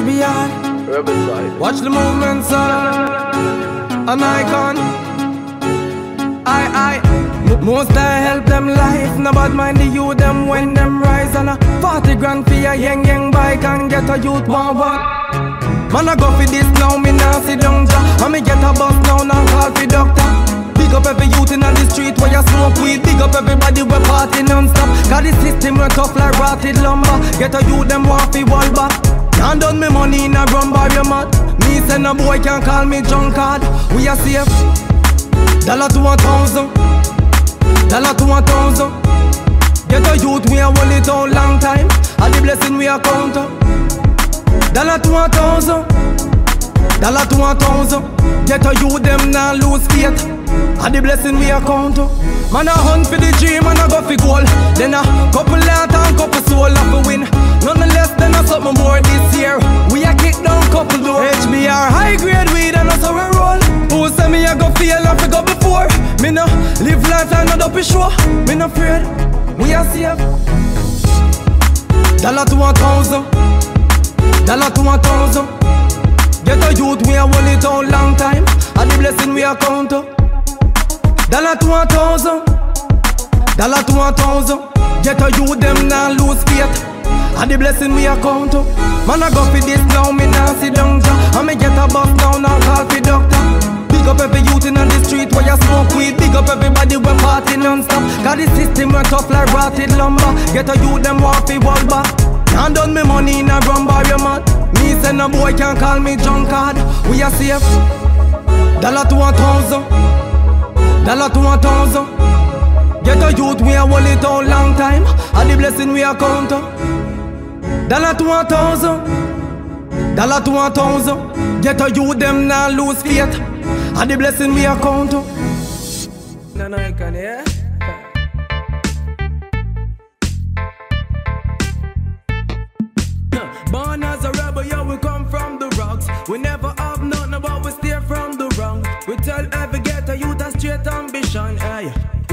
Rebel side. Watch the movements sir. Anaicon. I, I. Most I help them life. No bad mind the youth them when them rise. And a 40 grand for a yang yang bike and get a youth one one. Man, I go for this now, me nah sit down. And me get a bus now, now call for doctor. Big up every youth in the street where you smoke weed. Big up everybody we party non-stop. Cause the system run tough like rotted lumber. Get a youth them want fi wall back. Can't done me money in a rum bar, you mad. Me say no boy can call me drunkard. We are safe. Dollar to a thousand. Dollar to a thousand. Get a youth, we a hold it out long time. All the blessing we a count up. Dollar to a thousand. Dollar to a thousand. Get a youth, them now lose faith. All the blessing we a count up. Man a hunt for the dream, man a go for dopey show. Me no afraid. We are safe. Dollar to a thousand. Dollar to a thousand. Get a youth, we a hold it out long time. And the blessing we a count up. Dollar to a thousand. Dollar to a thousand. Get a youth, them now lose faith. And the blessing we a count up. Man, I go for this now, me now sit down. And me get party non-stop. Cause the system run tough like rotted lumber. Get a youth, them want fi wall back. Can't done me money in a rum bar, you mad. Me say no boy can call me drunkard. We are safe. Dollar to a thousand. Dollar to a thousand. Get a youth, we a hold it out long time. And the blessing we a count up. Dollar to a thousand. Dollar to a thousand. Get a youth, them now lose faith. And the blessing we a count you can hear. Born as a rebel, yeah, we come from the rocks. We never have nothing, but we steer from the wrong. We tell every ghetto youth a straight ambition, eh, hey.